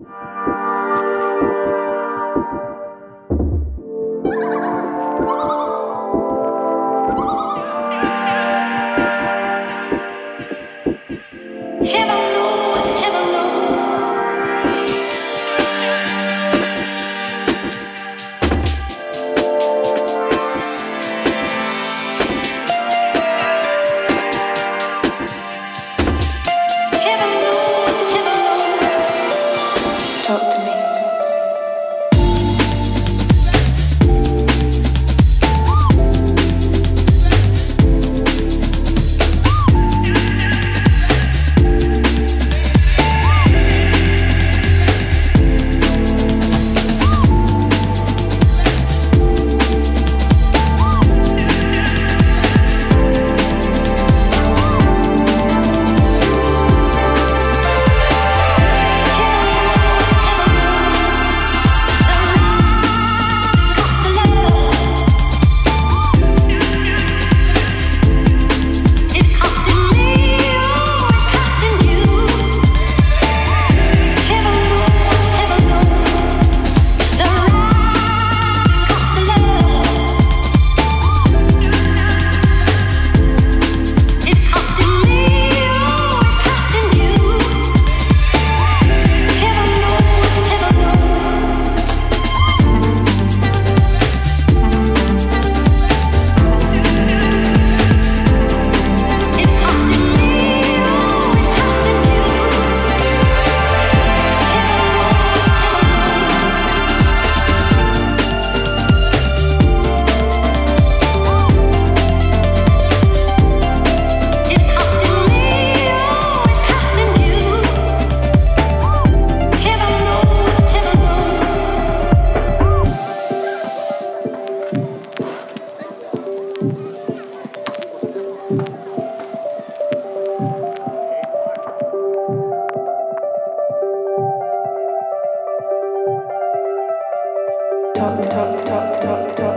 Música talk, talk, talk, talk, talk.